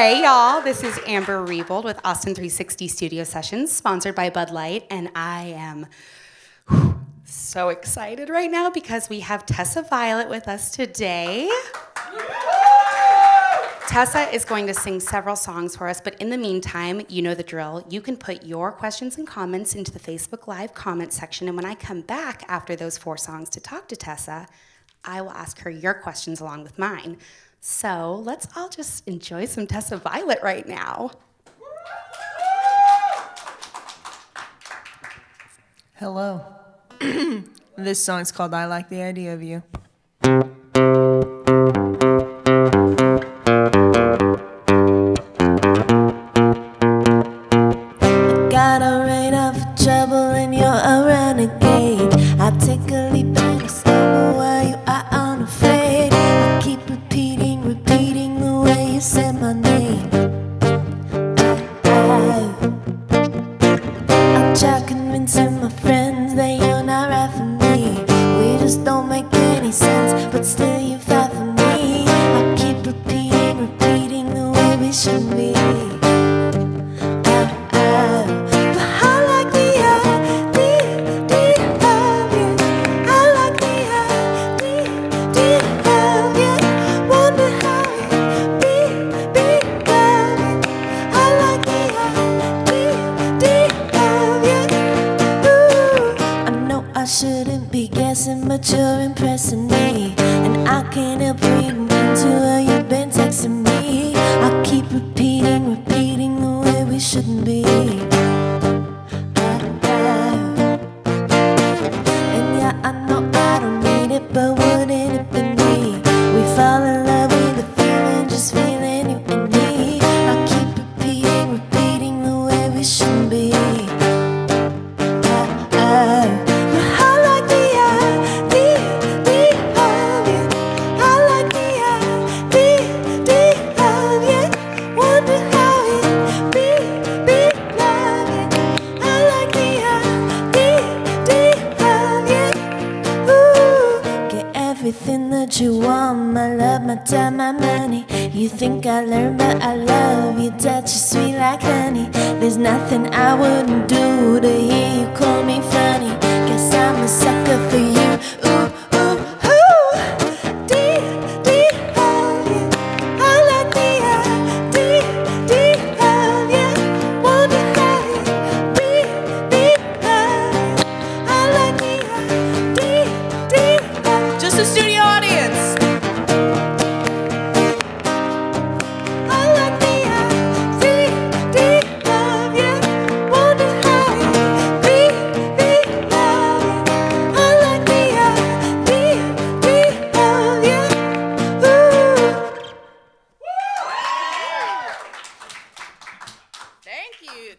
Hey y'all, this is Amber Rebold with Austin 360 Studio Sessions, sponsored by Bud Light, and I am so excited right now because we have Tessa Violet with us today. Tessa is going to sing several songs for us, but in the meantime, you know the drill. You can put your questions and comments into the Facebook Live comment section, and when I come back after those four songs to talk to Tessa, I will ask her your questions along with mine. So let's all just enjoy some Tessa Violet right now. Hello. this song's called I Like the Idea of You.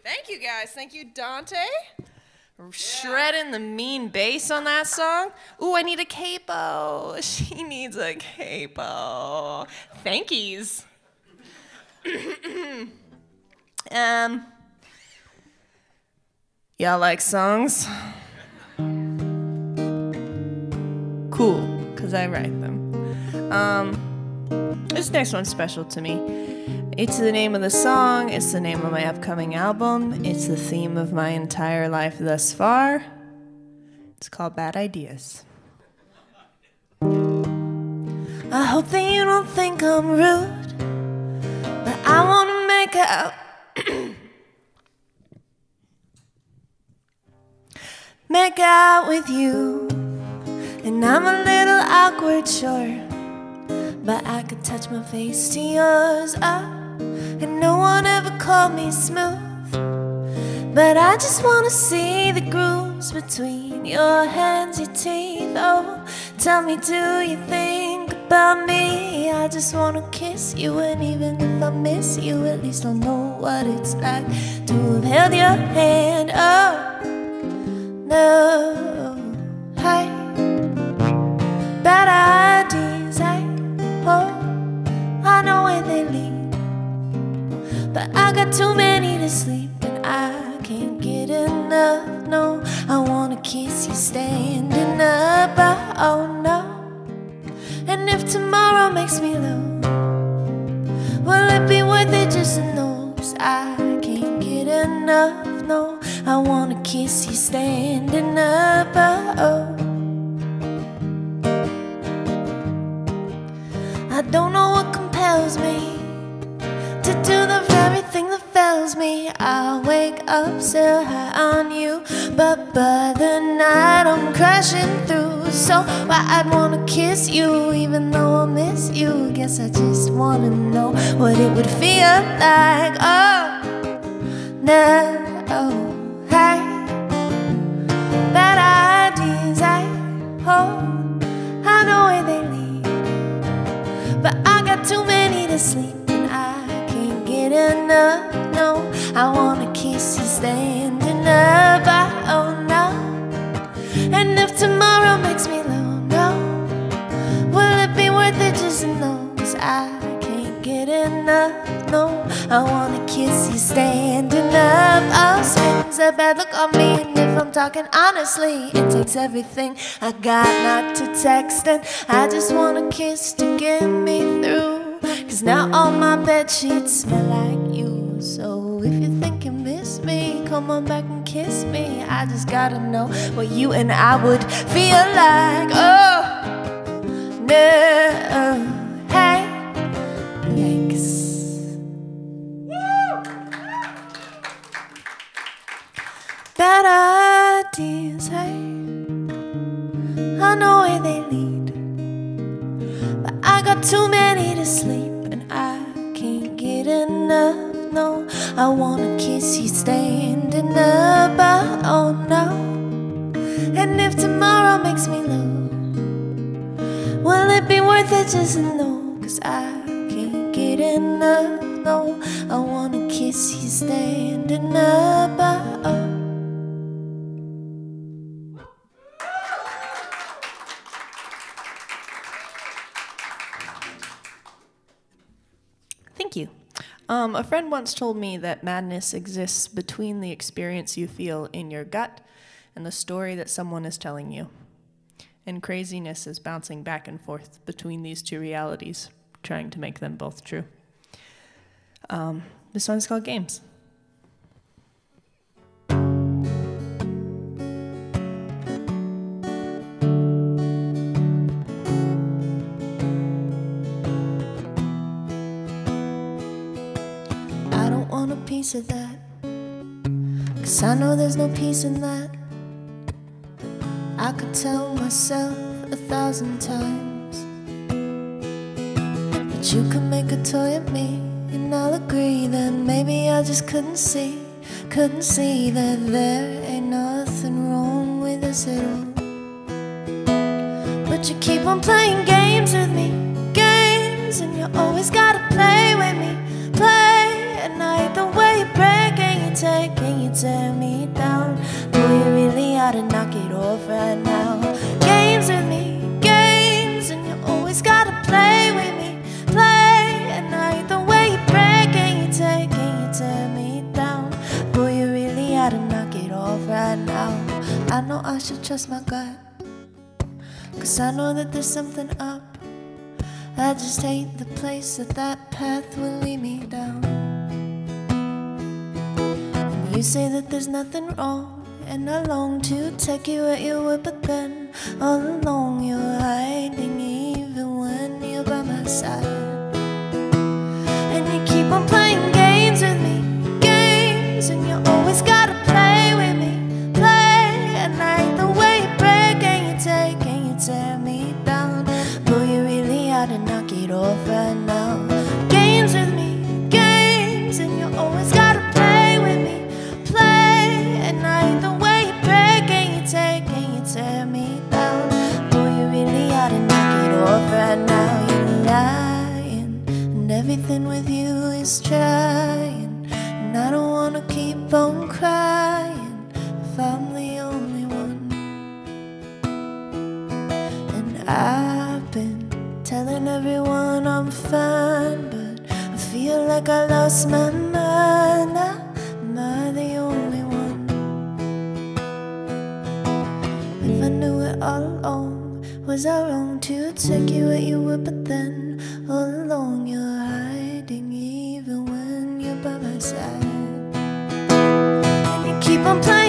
Thank you. Guys. Thank you, Dante. Shredding the mean bass on that song. Ooh, I need a capo. She needs a capo. Thank yous. um, y'all like songs? Cool, because I write them. Um, this next one's special to me. It's the name of the song, it's the name of my upcoming album, it's the theme of my entire life thus far. It's called Bad Ideas. I hope that you don't think I'm rude, but I wanna make out. make out with you, and I'm a little awkward, sure, but I could touch my face to yours. Oh, and no one ever called me smooth. But I just wanna see the grooves between your hands, your teeth. Oh, tell me, do you think about me? I just wanna kiss you, and even if I miss you, at least I'll know what it's like to have held your hand. Oh, no, so high on you, but by the night I'm crashing through. So why I'd wanna kiss you, even though I miss you. Guess I just wanna know what it would feel like. Oh, no, oh, hey, bad ideas, I hope I know where they lead. But I got too many to sleep and I can't get enough. No, I wanna kiss you standing up. I, oh no. And if tomorrow makes me no, will it be worth it just to know? 'Cause I can't get enough. No, I wanna kiss you standing up. Oh, spins a bad look on me, and if I'm talking honestly, it takes everything I got not to text, and I just want a kiss to get me through. Cause now all my bed sheets smell like I just gotta know what you and I would feel like. Oh, no, hey, yikes. Bad ideas, hey. I know where they lead. But I got too many to sleep and I can't get enough. I wanna kiss you standing up. I- Oh no. And if tomorrow makes me low, will it be worth it just to know? Cause I can't get enough. No, I wanna kiss you standing up. I- Oh. Um, a friend once told me that madness exists between the experience you feel in your gut and the story that someone is telling you. And craziness is bouncing back and forth between these two realities, trying to make them both true. Um, this one's called Games. Want a piece of that. Cause I know there's no peace in that. I could tell myself a thousand times. But you could make a toy of me, and I'll agree that maybe I just couldn't see. Couldn't see that there ain't nothing wrong with us at all. But you keep on playing games with me, games, and you always gotta play with me, And I the way you break and you take can you tear me down. Do you really ought to knock it off right now? Games with me, games, and you always gotta play with me, play. I hate the way you break and you take can you tear me down. Boy, you really ought to knock it off right now. I know I should trust my gut. Cause I know that there's something up. I just hate the place that that path will lead me down. You say that there's nothing wrong, and I long to take you at your word, but then all along you're hiding, even when you're by my side. And you keep on playing games with me, games, and you always gotta play with me, play. And hate the way you break and you take and you tear me down. Boy, you really ought to knock it off. Everything with you is trying. And I don't wanna keep on crying if I'm the only one. And I've been telling everyone I'm fine, but I feel like I lost my mind. Am I the only one? If I knew it all along, was I wrong to take you at your word? But then all along you're keep on playing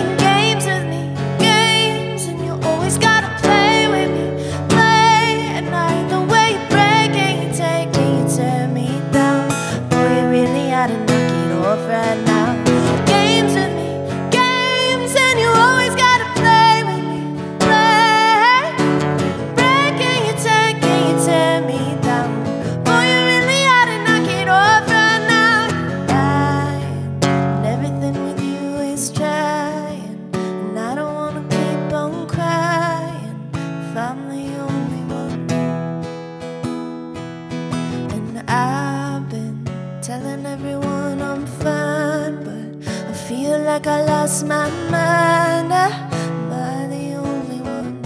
feel like I lost my mind. Am I the only one?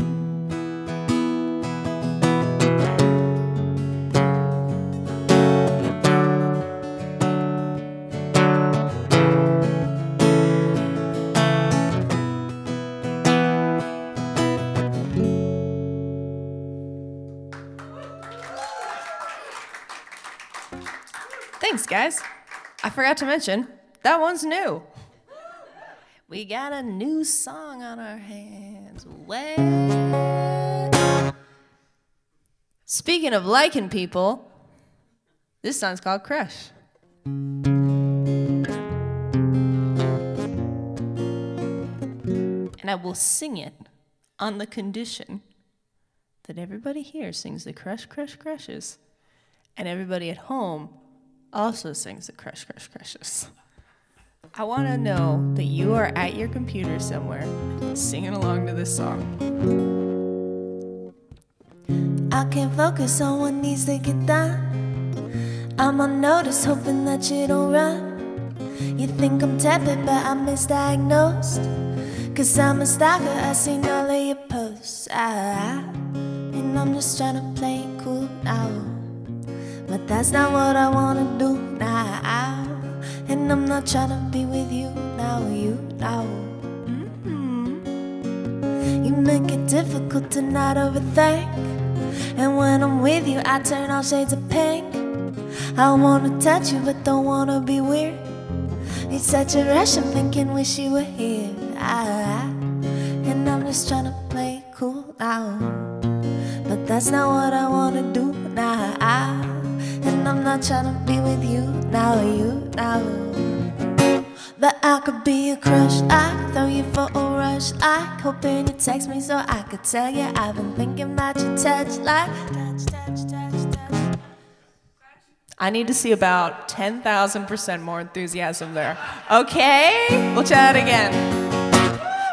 Thanks, guys. I forgot to mention, that one's new. We got a new song on our hands. Well, speaking of liking people, this song's called Crush. And I will sing it on the condition that everybody here sings the Crush, Crush, Crushes, and everybody at home also sings the Crush, Crush, Crushes. I want to know that you are at your computer somewhere singing along to this song. I can't focus on what needs to get done. I'm on notice, hoping that you don't run. You think I'm tepid, but I'm misdiagnosed. Cause I'm a stalker, I seen all of your posts. Ah, and I'm just trying to play cool now. But that's not what I wanna do now. And I'm not trying to be with you now, you now. You make it difficult to not overthink. And when I'm with you, I turn all shades of pink. I wanna touch you, but don't wanna be weird. It's such a rush, I'm thinking, wish you were here. Ah, and I'm just trying to play cool now. But that's not what I wanna do now. I'm not trying to be with you now, you now. But I could be a crush, I throw you for a rush. Like hoping you text me so I could tell you I've been thinking about your touch, like touch, touch, touch, touch. I need to see about 10,000% more enthusiasm there. Okay? We'll chat again.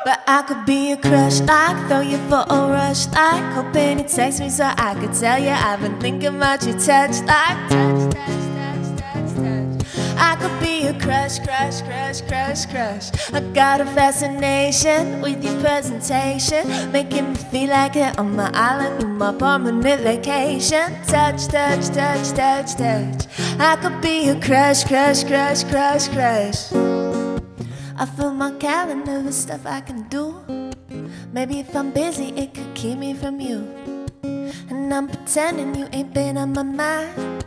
But I could be a crush, like throw you for a rush, like hoping you text me so I could tell you I've been thinking about your touch, like touch, touch, touch, touch, touch. I could be a crush, crush, crush, crush, crush. I got a fascination with your presentation, making me feel like it on my island, on my permanent vacation. Touch, touch, touch, touch, touch. I could be a crush, crush, crush, crush, crush. I fill my calendar with stuff I can do. Maybe if I'm busy, it could keep me from you. And I'm pretending you ain't been on my mind.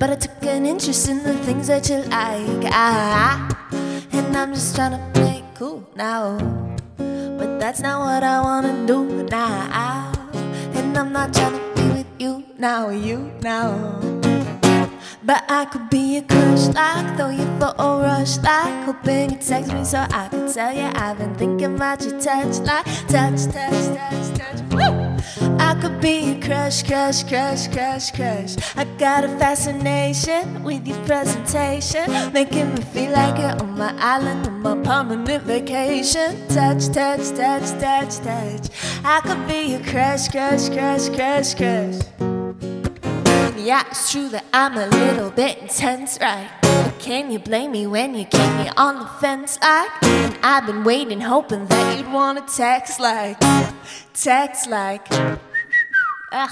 But I took an interest in the things that you like. Ah, and I'm just trying to play cool now. But that's not what I wanna do now. And I'm not trying to be with you now, you now. But I could be a crush, like throw you for a rush, like hoping you text me so I could tell you I've been thinking about your touch, like touch, touch, touch, touch. Woo! I could be a crush, crush, crush, crush, crush. I got a fascination with your presentation, making me feel like you're on my island on my permanent vacation. Touch, touch, touch, touch, touch. I could be a crush, crush, crush, crush, crush. Yeah, it's true that I'm a little bit intense, right? But can you blame me when you keep me on the fence like? And I've been waiting, hoping that you'd wanna text like, text like, ugh.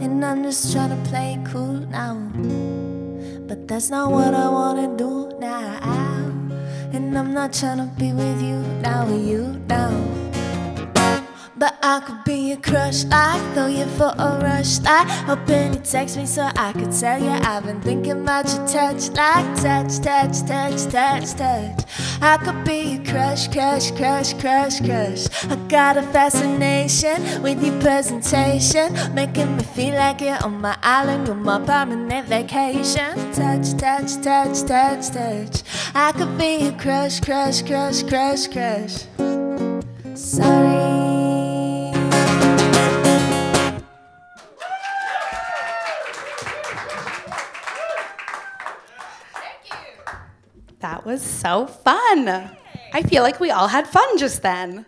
And I'm just trying to play cool now. But that's not what I wanna do now. And I'm not trying to be with you now, you now. But I could be your crush, like throw you for a rush, like hoping you text me so I could tell you I've been thinking about your touch, like touch, touch, touch, touch, touch. I could be your crush, crush, crush, crush, crush. I got a fascination with your presentation, making me feel like you're on my island on my permanent vacation. Touch, touch, touch, touch, touch. I could be your crush, crush, crush, crush, crush. Sorry. Was so fun. I feel like we all had fun just then.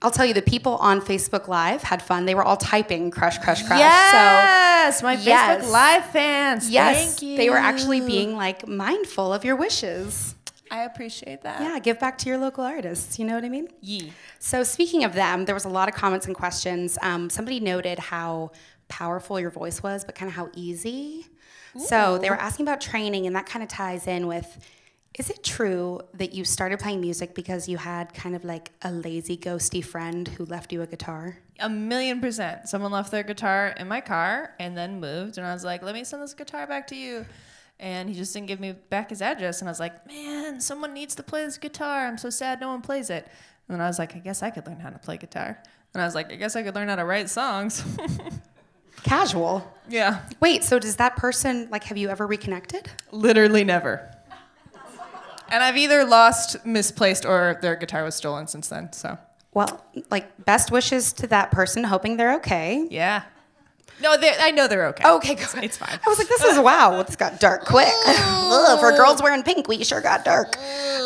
I'll tell you, the people on Facebook Live had fun. They were all typing crush, crush, crush. Yes, my Facebook yes. Live fans. Yes, Thank you. they were actually being like mindful of your wishes. I appreciate that. Yeah, give back to your local artists. You know what I mean? Yee. So, speaking of them, there was a lot of comments and questions. Um, somebody noted how powerful your voice was, but kind of how easy. So, they were asking about training, and that kind of ties in with is it true that you started playing music because you had kind of like a lazy, ghosty friend who left you a guitar? A million percent. Someone left their guitar in my car and then moved, and I was like, "Let me send this guitar back to you." And he just didn't give me back his address, and I was like, "Man, someone needs to play this guitar. I'm so sad no one plays it." And then I was like, "I guess I could learn how to play guitar." And I was like, "I guess I could learn how to write songs." Casual. yeah, Wait, so does that person, like, have you ever reconnected? literally never. And I've either lost, misplaced, or their guitar was stolen since then. So Well, like, best wishes to that person, hoping they're okay. yeah. No, I know they're okay. Okay, good. It's fine. I was like, this is wow. This got dark quick. Ugh, for girls wearing pink, we sure got dark.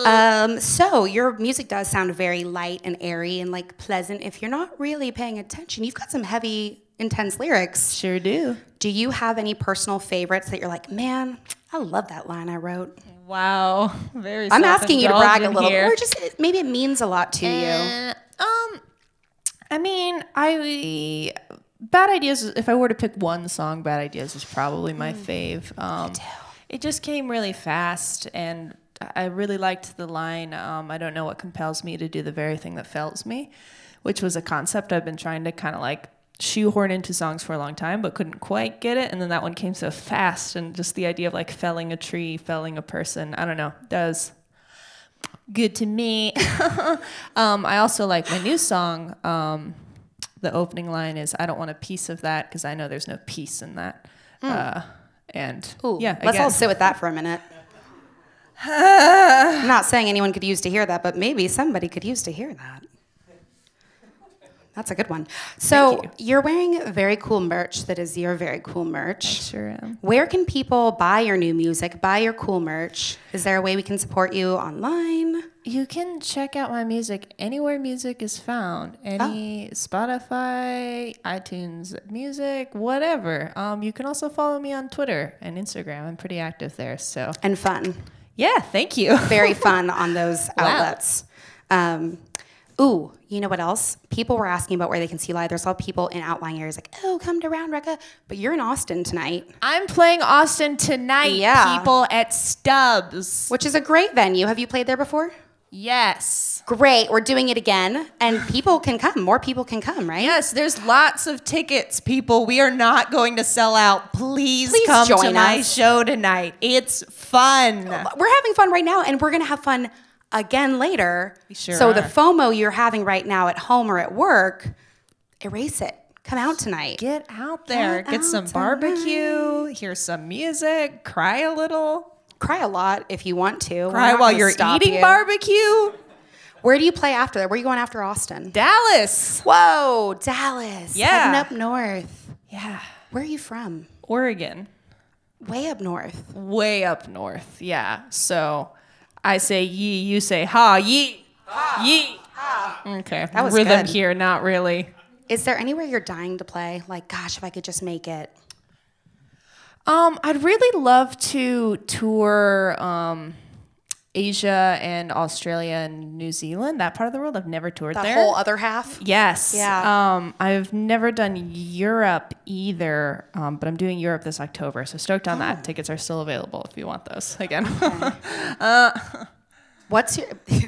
Um, so your music does sound very light and airy and like pleasant. If you're not really paying attention, you've got some heavy, intense lyrics. Sure do. Do you have any personal favorites that you're like, man, I love that line I wrote? Wow, very. I'm asking you to brag a little, here. or just maybe it means a lot to you. Uh, um, I mean, I bad ideas. If I were to pick one song, bad ideas is probably my fave. Um, it just came really fast, and I really liked the line. Um, I don't know what compels me to do the very thing that fails me, which was a concept I've been trying to kind of like shoehorn into songs for a long time, but couldn't quite get it. And then that one came so fast, and just the idea of like felling a tree, felling a person. I don't know, does good to me. um, I also like my new song. Um, the opening line is, "I don't want a piece of that" because I know there's no peace in that. Uh, and. Ooh, yeah, let's all sit with that for a minute. I'm not saying anyone could use to hear that, but maybe somebody could use to hear that. That's a good one. So you. you're wearing very cool merch that is your very cool merch. sure am. Where can people buy your new music, buy your cool merch? Is there a way we can support you online? You can check out my music anywhere music is found. Any Spotify, iTunes Music, whatever. Um, you can also follow me on Twitter and Instagram. I'm pretty active there. So And fun. yeah, thank you. Very fun on those Wow. outlets. Um, ooh, you know what else? People were asking about where they can see live. There's a lot of people in outlying areas like, oh, come to Round Rock. But you're in Austin tonight. I'm playing Austin tonight, Yeah. people at Stubb's. which is a great venue. Have you played there before? Yes. Great. We're doing it again, and people can come. More people can come, right? Yes, there's lots of tickets, people. We are not going to sell out. Please, Please come to join my show tonight. It's fun. We're having fun right now, and we're going to have fun again later. Sure so the. FOMO you're having right now at home or at work, erase it. Come out tonight. Get out there, Get get, some out barbecue, hear some music, cry a little, Cry a lot if you want to. Cry while you're eating you. barbecue. Where do you play after that? Where are you going after Austin? Dallas. Whoa, Dallas. Yeah. Heading up north. Yeah. Where are you from? Oregon. Way up north. Way up north. Yeah. So I say ye, you say ha, ye. ha. Ye. Ha. Okay. That was Rhythm good. here, not really. Is there anywhere you're dying to play? Like, gosh, if I could just make it. Um, I'd really love to tour um, Asia and Australia and New Zealand. That part of the world, I've never toured there. The there. whole other half? yes. Yeah. Um, I've never done Europe either, um, but I'm doing Europe this October, so stoked on Oh. that. Tickets are still available if you want those. Again, What's your.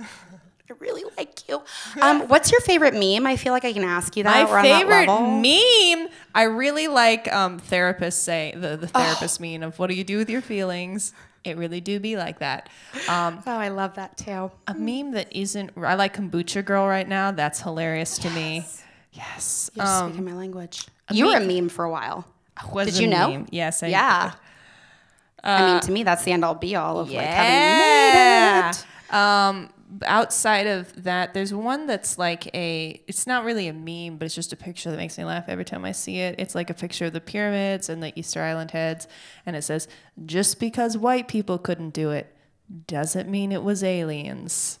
I really like you. Um, what's your favorite meme? I feel like I can ask you that. My that favorite level. meme. I really like um, therapists say the the therapist meme of what do you do with your feelings. It really do be like that. Um, Oh, I love that too. a meme that isn't. I like kombucha girl right now. That's hilarious to me. Yes. You're Um, speaking my language. You were a meme- for a while. was Did a you know? meme. Yes. I Yeah. I mean, to me, that's the end all be all of like having Yeah. made it. Um, outside of that, there's one that's like a. It's not really a meme, but it's just a picture that makes me laugh every time I see it. It's like a picture of the pyramids and the Easter Island heads, and it says, "Just because white people couldn't do it, doesn't mean it was aliens."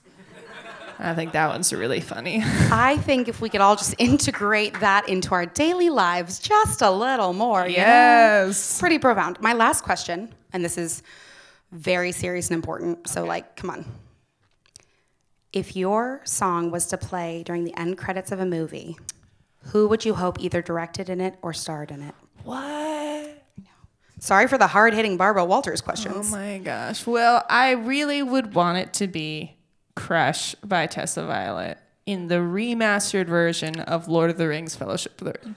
I think that one's really funny. I think if we could all just integrate that into our daily lives just a little more, you know? yes. pretty profound. My last question, and this is very serious and important, so like, come on. If your song was to play during the end credits of a movie, who would you hope either directed in it or starred in it? What? Sorry for the hard hitting Barbara Walters questions. Oh my gosh. Well, I really would want it to be Crush by Tessa Violet in the remastered version of Lord of the Rings Fellowship of the Ring.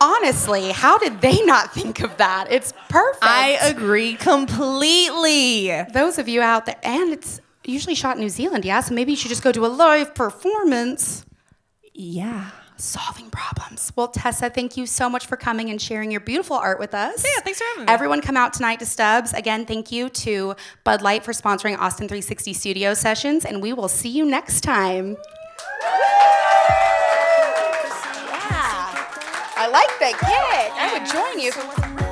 Honestly, how did they not think of that? It's perfect. I agree completely. Those of you out there, and it's usually shot in New Zealand, yeah, so maybe you should just go do a live performance. Yeah. solving problems. Well, Tessa, thank you so much for coming and sharing your beautiful art with us. Yeah, thanks for having me. Everyone come out tonight to Stubb's. Again, thank you to Bud Light for sponsoring Austin 360 Studio Sessions, and we will see you next time. Yeah. I like that gig. I would join you.